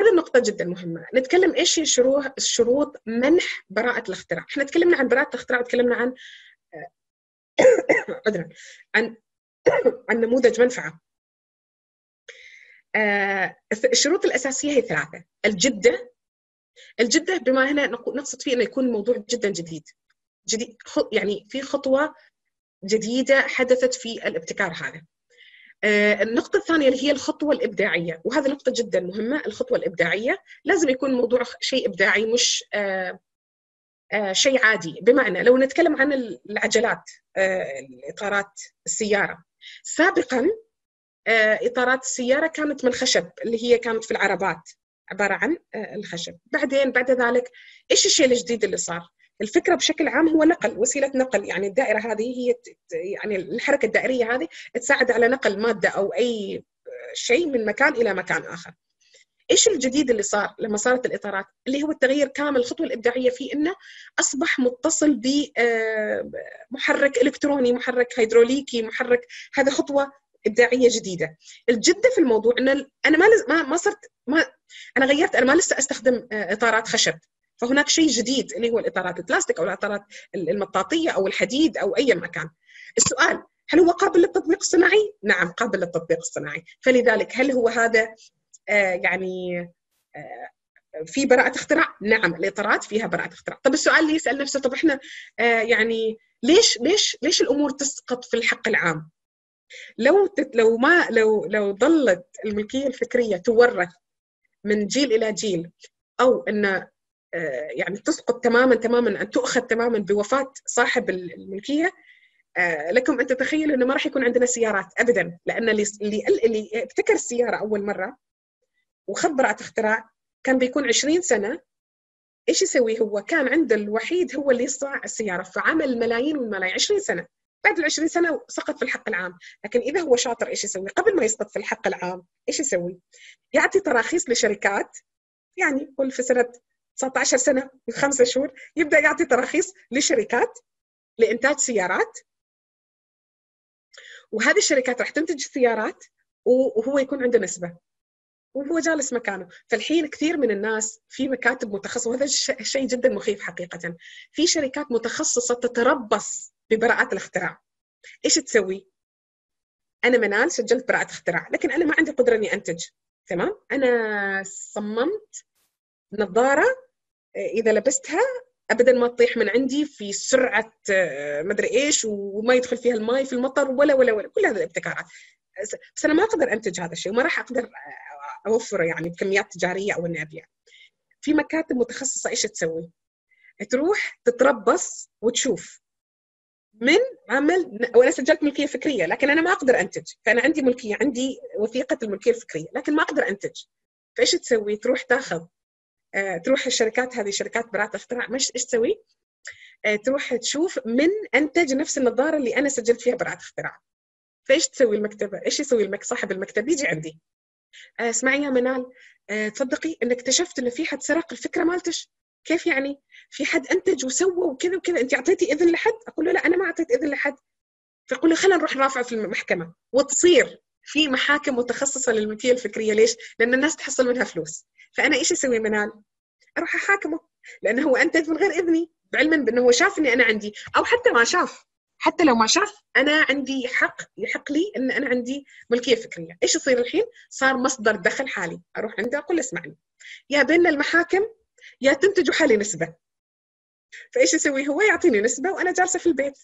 هذه النقطة جدا مهمة، نتكلم إيش هي شروط منح براءة الاختراع، إحنا تكلمنا عن براءة الاختراع وتكلمنا عن عذرا عن عن نموذج منفعة. آه، الشروط الأساسية هي ثلاثة، الجدة الجدة بما هنا نقصد فيه إنه يكون الموضوع جدا جديد. جديد يعني في خطوة جديدة حدثت في الابتكار هذا. آه، النقطة الثانية اللي هي الخطوة الإبداعية وهذه نقطة جدا مهمة الخطوة الإبداعية لازم يكون الموضوع شيء إبداعي مش آه، آه، شيء عادي. بمعنى لو نتكلم عن العجلات الإطارات السيارة. سابقا إطارات السيارة كانت من خشب اللي هي كانت في العربات عبارة عن الخشب. بعدين بعد ذلك إيش الشيء الجديد اللي صار؟ الفكرة بشكل عام هو نقل وسيلة نقل يعني الدائرة هذه هي يعني الحركة الدائرية هذه تساعد على نقل مادة أو أي شيء من مكان إلى مكان آخر. إيش الجديد اللي صار لما صارت الإطارات؟ اللي هو التغيير كامل الخطوة الإبداعية فيه إنه أصبح متصل بمحرك آه، إلكتروني محرك هيدروليكي محرك هذا خطوة إبداعية جديدة. الجده في الموضوع ان أنا ما ما صرت ما أنا غيرت أنا ما لسه أستخدم آه، إطارات خشب. فهناك شيء جديد اللي هو الإطارات البلاستيك أو الإطارات المطاطية أو الحديد أو أي مكان السؤال هل هو قابل للتطبيق الصناعي؟ نعم قابل للتطبيق الصناعي فلذلك هل هو هذا آه يعني آه في براءة اختراع؟ نعم الإطارات فيها براءة اختراع، طب السؤال اللي يسأل نفسه طب إحنا آه يعني ليش ليش ليش الأمور تسقط في الحق العام؟ لو لو ما لو لو ظلت الملكية الفكرية تورث من جيل إلى جيل أو أن يعني تسقط تماما تماما أن تؤخذ تماما بوفاة صاحب الملكية آه، لكم أن تتخيلوا إنه ما راح يكون عندنا سيارات ابدا لأن اللي اللي ابتكر السيارة أول مرة وخذ براءه اختراع كان بيكون 20 سنة إيش يسوي هو؟ كان عنده الوحيد هو اللي يصنع السيارة فعمل ملايين والملايين 20 سنة بعد ال 20 سنة سقط في الحق العام، لكن إذا هو شاطر إيش يسوي؟ قبل ما يسقط في الحق العام إيش يسوي؟ يعطي تراخيص لشركات يعني قول في سنة 19 سنة خمسة شهور يبدأ يعطي تراخيص لشركات لإنتاج سيارات. وهذه الشركات راح تنتج السيارات وهو يكون عنده نسبة وهو جالس مكانه. فالحين كثير من الناس في مكاتب متخصصة وهذا شيء جدا مخيف حقيقة. في شركات متخصصة تتربص ببراءات الاختراع. إيش تسوي؟ أنا منال سجلت براءة اختراع لكن أنا ما عندي قدرة إني أنتج. تمام؟ أنا صممت نظارة إذا لبستها ابدا ما تطيح من عندي في سرعة آه، مدري إيش وما يدخل فيها الماء في المطر ولا ولا ولا. كل هذه الابتكارات. بس أنا ما أقدر أنتج هذا الشيء وما راح أقدر آه، أوفره يعني بكميات تجارية أو اني أبيع. في مكاتب متخصصة إيش تسوي؟ تروح تتربص وتشوف من عمل وأنا سجلت ملكية فكرية لكن أنا ما أقدر أنتج. فأنا عندي ملكية عندي وثيقة الملكية الفكرية لكن ما أقدر أنتج. فإيش تسوي؟ تروح تاخذ تروح الشركات هذه شركات براءة الاختراع مش إيش تسوي؟ آه، تروح تشوف من أنتج نفس النظارة اللي أنا سجلت فيها براءة اختراع. فإيش تسوي المكتبة؟ إيش يسوي المك... صاحب المكتب؟ يجي عندي. آه، اسمعي يا منال تصدقي إن اكتشفت انه في حد سرق الفكرة مالتش كيف يعني؟ في حد أنتج وسوى وكذا وكذا أنت أعطيتي إذن لحد؟ أقول له لا أنا ما أعطيت إذن لحد. فيقول لي خلينا نروح نرافعه في المحكمة وتصير في محاكم متخصصة للملكيه الفكرية ليش؟ لأن الناس تحصل منها فلوس فأنا إيش أسوي منال؟ أروح أحاكمه لأنه هو انتج من غير إذني بعلما بأنه هو شاف إني أنا عندي أو حتى ما شاف. حتى لو ما شاف أنا عندي حق يحق لي إن أنا عندي ملكية فكرية. إيش يصير الحين؟ صار مصدر دخل حالي. أروح عنده أقول اسمعني. يا بين المحاكم يا تنتجوا حالي نسبة. فإيش يسوي هو؟ يعطيني نسبة وأنا جالسة في البيت.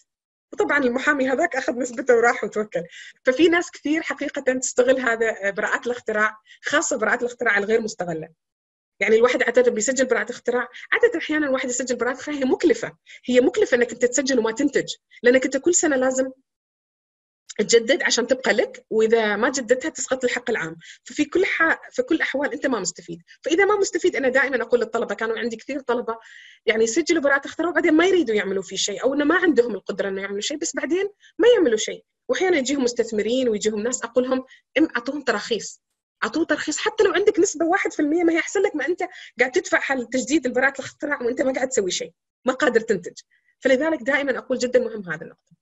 وطبعا المحامي هذاك أخذ نسبته وراح وتوكل. ففي ناس كثير حقيقه تستغل هذا براءات الاختراع خاصة براءات الاختراع الغير مستغلة. يعني الواحد عادة بيسجل براءة اختراع عادة أحيانا الواحد يسجل براءة اختراع هي مكلفة. هي مكلفة إنك أنت تسجل وما تنتج لأنك أنت كل سنة لازم تجدد عشان تبقى لك وإذا ما جددتها تسقط الحق العام. ففي كل. في كل الاحوال أنت ما مستفيد. فإذا ما مستفيد أنا دائما أقول للطلبة كانوا عندي كثير طلبة يعني يسجلوا براءة اختراع وبعدين ما يريدوا يعملوا فيه شيء أو إنه ما عندهم القدرة إنه يعملوا شيء بس بعدين ما يعملوا شيء. واحيانا يجيهم مستثمرين ويجيهم ناس أقول لهم أعطوهم تراخيص. أعطوه ترخيص حتى لو عندك نسبة 1% ما هي أحسن لك ما أنت قاعد تدفع حل تجديد البراءه الاختراع وأنت ما قاعد تسوي شيء. ما قادر تنتج. فلذلك دائما أقول جدا مهم هذا النقطة.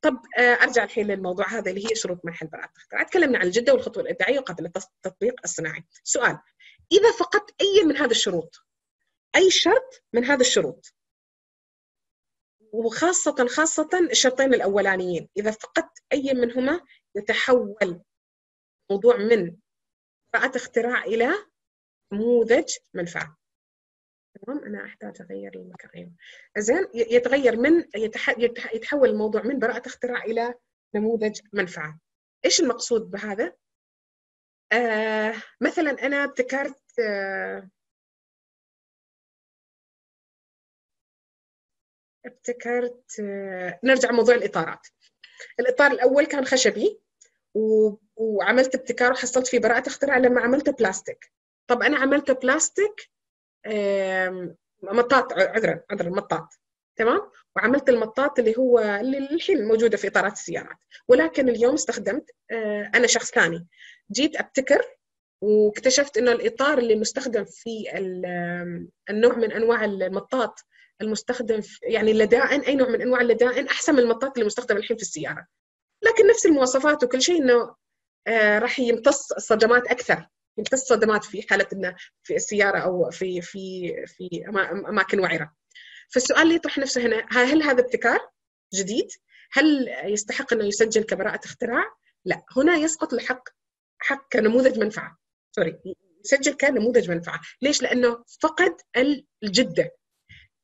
طب آه، أرجع الحين للموضوع هذا اللي هي شروط منح البراءه الاختراع، تكلمنا عن الجدة والخطوة الإبداعية وقبل التطبيق الصناعي. سؤال إذا فقدت أي من هذه الشروط أي شرط من هذه الشروط وخاصة خاصة الشرطين الأولانيين إذا فقدت أي منهما يتحول موضوع من براءة اختراع إلى نموذج منفعة تمام؟ أنا أحتاج أغير المكان. زين يتغير من يتح... يتحول الموضوع من براءة اختراع إلى نموذج منفعة. إيش المقصود بهذا؟ آه مثلا أنا ابتكرت آه ابتكرت آه نرجع موضوع الإطارات. الإطار الأول كان خشبي و... وعملت ابتكار وحصلت فيه براءة اختراع لما عملته بلاستيك. طب أنا عملته بلاستيك مطاط عذرا عذرا مطاط. تمام؟ وعملت المطاط اللي هو اللي الحين موجودة في إطارات السيارات. ولكن اليوم استخدمت آه، أنا شخص ثاني. جيت أبتكر واكتشفت إنه الإطار اللي مستخدم في النوع من أنواع المطاط المستخدم في يعني اللدائن أي نوع من أنواع اللدائن أحسن من المطاط اللي مستخدم الحين في السيارة. لكن نفس المواصفات وكل شيء إنه آه، راح يمتص الصدمات أكثر. يمتص صدمات في حالة إنه في السياره أو في في في أماكن وعرة. فالسؤال اللي يطرح نفسه هنا هل هذا ابتكار جديد؟ هل يستحق إنه يسجل كبراءة اختراع؟ لا، هنا يسقط الحق حق كنموذج منفعة سوري يسجل كنموذج منفعة، ليش؟ لأنه فقد الجدة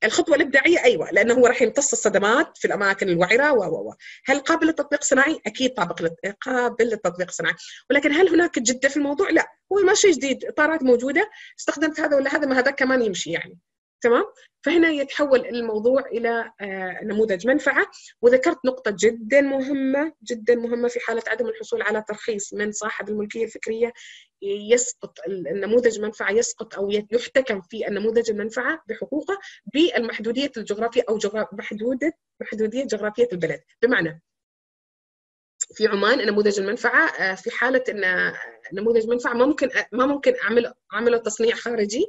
الخطوة الإبداعية أيوه لأنه هو راح يمتص الصدمات في الأماكن الوعرة و و هل قابل للتطبيق الصناعي؟ أكيد طابق قابل للتطبيق الصناعي، ولكن هل هناك جدة في الموضوع؟ لا، هو ما شيء جديد، إطارات موجودة، استخدمت هذا ولا هذا ما هذا كمان يمشي يعني. تمام؟ فهنا يتحول الموضوع إلى آه، نموذج منفعة. وذكرت نقطة جدا مهمة جدا مهمة في حالة عدم الحصول على ترخيص من صاحب الملكية الفكرية. يسقط النموذج المنفعه يسقط أو يحتكم في النموذج المنفعة بحقوقه بالمحدودية الجغرافية أو محدودة محدودية جغرافية البلد. بمعنى في عمان نموذج المنفعة آه، في حالة إن نموذج منفعة ما ممكن ما ممكن أعمل أعمله تصنيع خارجي.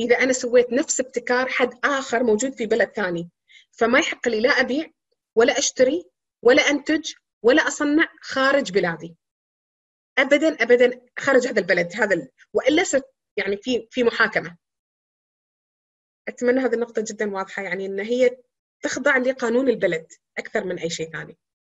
إذا أنا سويت نفس ابتكار حد آخر موجود في بلد ثاني. فما يحق لي لا أبيع ولا أشتري ولا أنتج ولا أصنع خارج بلادي. ابدا ابدا خارج هذا البلد هذا ال... وإلا ست يعني في في محاكمة. أتمنى هذه النقطة جدا واضحة يعني إن هي تخضع لقانون البلد أكثر من أي شيء ثاني.